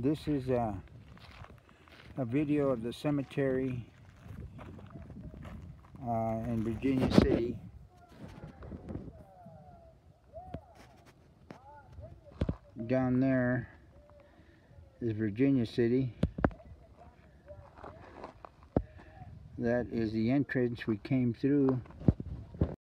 This is a, a video of the cemetery uh, in Virginia City. Down there is Virginia City. That is the entrance we came through